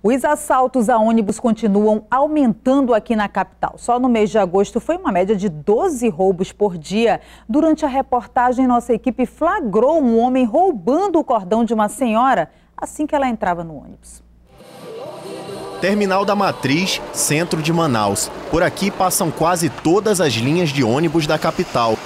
Os assaltos a ônibus continuam aumentando aqui na capital. Só no mês de agosto foi uma média de 12 roubos por dia. Durante a reportagem, nossa equipe flagrou um homem roubando o cordão de uma senhora assim que ela entrava no ônibus. Terminal da Matriz, centro de Manaus. Por aqui passam quase todas as linhas de ônibus da capital.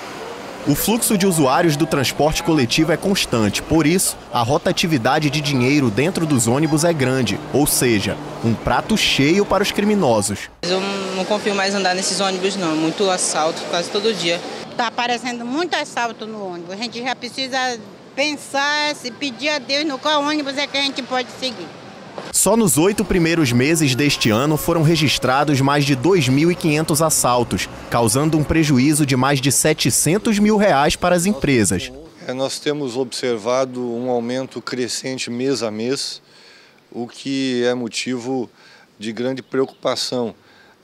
O fluxo de usuários do transporte coletivo é constante, por isso, a rotatividade de dinheiro dentro dos ônibus é grande, ou seja, um prato cheio para os criminosos. Eu não confio mais andar nesses ônibus, não. Muito assalto quase todo dia. Está aparecendo muito assalto no ônibus. A gente já precisa pensar, se pedir a Deus no qual ônibus é que a gente pode seguir. Só nos oito primeiros meses deste ano foram registrados mais de 2.500 assaltos, causando um prejuízo de mais de 700 mil reais para as empresas. É, nós temos observado um aumento crescente mês a mês, o que é motivo de grande preocupação,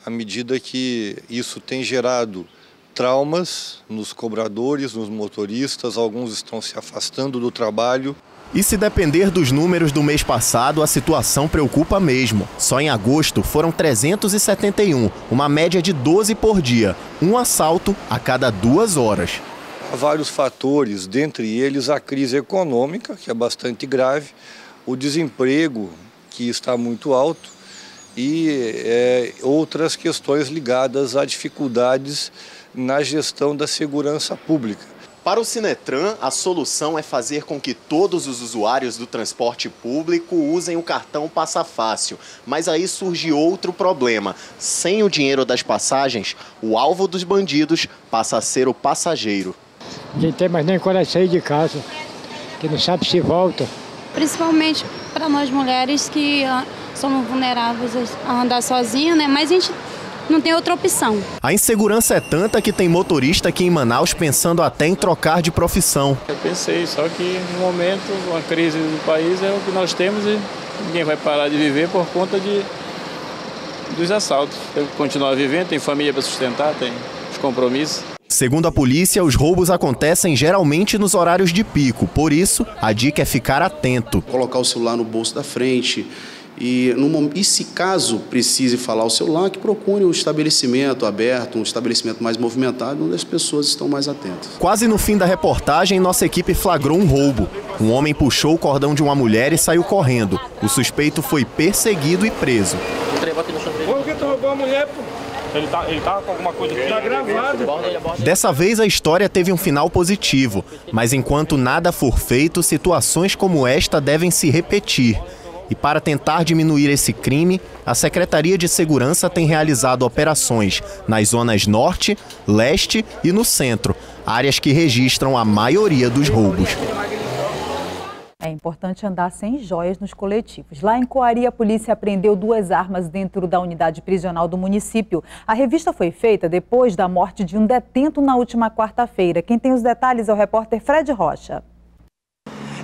à medida que isso tem gerado traumas nos cobradores, nos motoristas, alguns estão se afastando do trabalho. E se depender dos números do mês passado, a situação preocupa mesmo. Só em agosto foram 371, uma média de 12 por dia, um assalto a cada duas horas. Há vários fatores, dentre eles a crise econômica, que é bastante grave, o desemprego, que está muito alto, e é, outras questões ligadas a dificuldades na gestão da segurança pública. Para o Sinetran, a solução é fazer com que todos os usuários do transporte público usem o cartão Passa Fácil. Mas aí surge outro problema. Sem o dinheiro das passagens, o alvo dos bandidos passa a ser o passageiro. Ninguém tem mais nem coragem de sair de casa, que não sabe se volta. Principalmente para nós mulheres que ah, somos vulneráveis a andar sozinha, né? Mas a gente não tem outra opção. A insegurança é tanta que tem motorista aqui em Manaus pensando até em trocar de profissão. Eu pensei, só que no momento a crise do país é o que nós temos e ninguém vai parar de viver por conta de, dos assaltos. Tem que continuar vivendo, tem família para sustentar, tem os compromissos. Segundo a polícia, os roubos acontecem geralmente nos horários de pico. Por isso, a dica é ficar atento. Colocar o celular no bolso da frente, e, no, e se caso precise falar o celular, que procure um estabelecimento aberto, um estabelecimento mais movimentado, onde as pessoas estão mais atentas. Quase no fim da reportagem, nossa equipe flagrou um roubo. Um homem puxou o cordão de uma mulher e saiu correndo. O suspeito foi perseguido e preso. Por que tu roubou a mulher, pô? Ele tá, ele tá com alguma coisa aqui? Tá gravado. Dessa vez a história teve um final positivo, mas enquanto nada for feito, situações como esta devem se repetir. E para tentar diminuir esse crime, a Secretaria de Segurança tem realizado operações nas zonas norte, leste e no centro, áreas que registram a maioria dos roubos. É importante andar sem joias nos coletivos. Lá em Coari, a polícia apreendeu duas armas dentro da unidade prisional do município. A revista foi feita depois da morte de um detento na última quarta-feira. Quem tem os detalhes é o repórter Fred Rocha.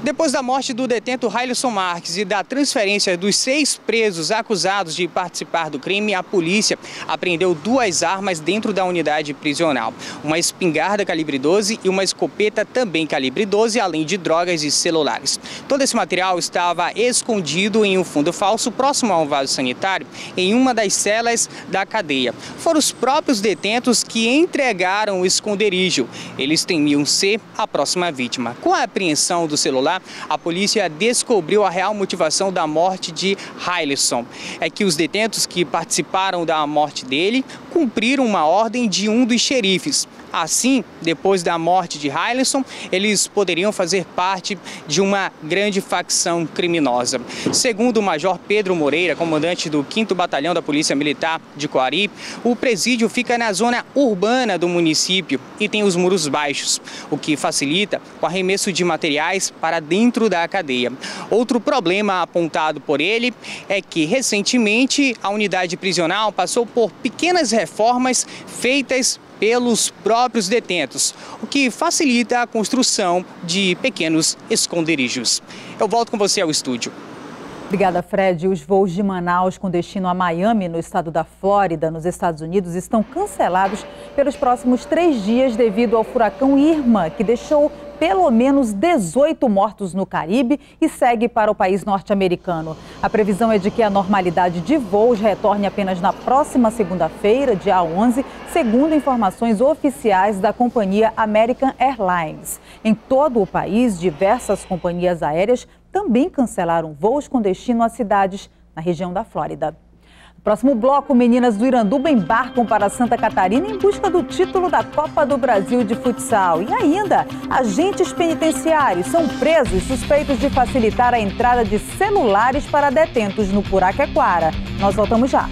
Depois da morte do detento Railson Marques e da transferência dos seis presos acusados de participar do crime, a polícia apreendeu duas armas dentro da unidade prisional. Uma espingarda calibre 12 e uma escopeta também calibre 12, além de drogas e celulares. Todo esse material estava escondido em um fundo falso próximo a um vaso sanitário em uma das celas da cadeia. Foram os próprios detentos que entregaram o esconderijo. Eles temiam ser a próxima vítima. Com a apreensão do celular, a polícia descobriu a real motivação da morte de Hailson. É que os detentos que participaram da morte dele cumpriram uma ordem de um dos xerifes. Assim, depois da morte de Hailson, eles poderiam fazer parte de uma grande facção criminosa. Segundo o Major Pedro Moreira, comandante do 5 Batalhão da Polícia Militar de Coari, o presídio fica na zona urbana do município e tem os muros baixos, o que facilita o arremesso de materiais para dentro da cadeia. Outro problema apontado por ele é que, recentemente, a unidade prisional passou por pequenas reformas feitas pelos próprios detentos, o que facilita a construção de pequenos esconderijos. Eu volto com você ao estúdio. Obrigada, Fred. Os voos de Manaus com destino a Miami, no estado da Flórida, nos Estados Unidos, estão cancelados pelos próximos três dias devido ao furacão Irma, que deixou pelo menos 18 mortos no Caribe e segue para o país norte-americano. A previsão é de que a normalidade de voos retorne apenas na próxima segunda-feira, dia 11, segundo informações oficiais da companhia American Airlines. Em todo o país, diversas companhias aéreas também cancelaram voos com destino a cidades na região da Flórida. Próximo bloco, meninas do Iranduba embarcam para Santa Catarina em busca do título da Copa do Brasil de futsal. E ainda, agentes penitenciários são presos suspeitos de facilitar a entrada de celulares para detentos no Puraquequara. Nós voltamos já.